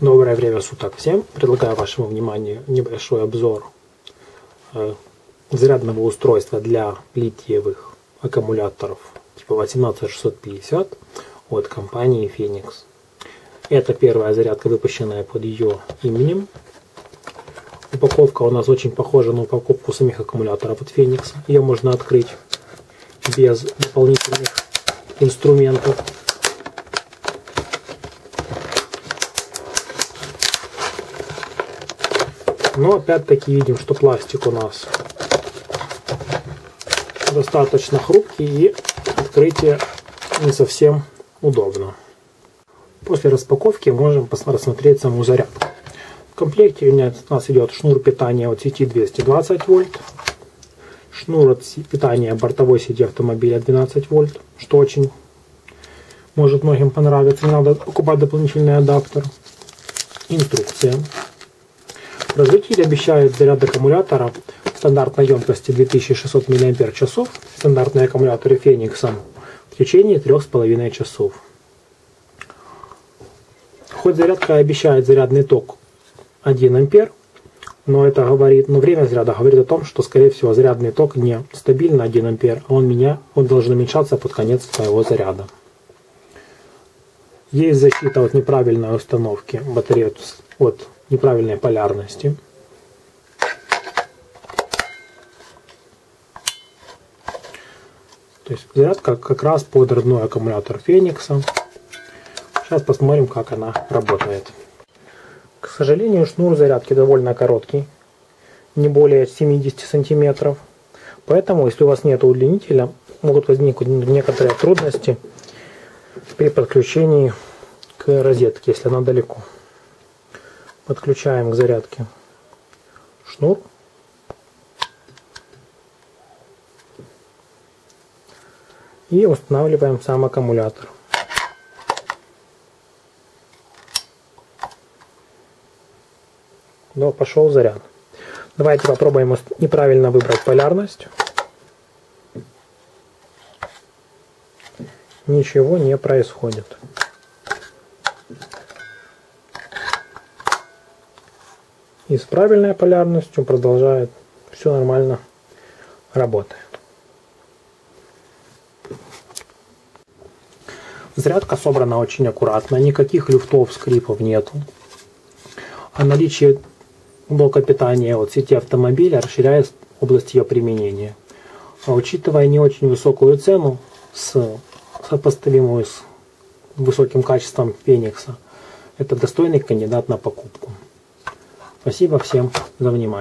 Доброе время суток всем. Предлагаю вашему вниманию небольшой обзор э, зарядного устройства для литиевых аккумуляторов типа 18650 от компании Phoenix. Это первая зарядка, выпущенная под ее именем. Упаковка у нас очень похожа на упаковку самих аккумуляторов от Phoenix. Ее можно открыть без дополнительных инструментов. Но опять-таки видим, что пластик у нас достаточно хрупкий и открытие не совсем удобно. После распаковки можем рассмотреть саму зарядку. В комплекте у нас идет шнур питания от сети 220 вольт, шнур от питания бортовой сети автомобиля 12 вольт, что очень может многим понравиться, не надо покупать дополнительный адаптер. Инструкция. Производитель обещает заряд аккумулятора стандартной емкости 2600 мАч, стандартные аккумуляторы Феникса, в течение 3,5 часов. Хоть зарядка обещает зарядный ток 1 ампер, но это говорит, но время заряда говорит о том, что скорее всего зарядный ток не стабильно 1 ампер, а он, меня, он должен уменьшаться под конец своего заряда. Есть защита от неправильной установки батареи от неправильной полярности. То есть зарядка как раз под родной аккумулятор Феникса. Сейчас посмотрим, как она работает. К сожалению, шнур зарядки довольно короткий, не более 70 сантиметров. Поэтому, если у вас нет удлинителя, могут возникнуть некоторые трудности при подключении к розетке, если она далеко подключаем к зарядке шнур. И устанавливаем сам аккумулятор. Но пошел заряд. Давайте попробуем неправильно выбрать полярность. Ничего не происходит. И с правильной полярностью продолжает все нормально работает. Зарядка собрана очень аккуратно, никаких люфтов, скрипов нету. А наличие блока питания от сети автомобиля расширяет область ее применения. А учитывая не очень высокую цену, с, сопоставимую с высоким качеством Феникса, это достойный кандидат на покупку. Спасибо всем за внимание.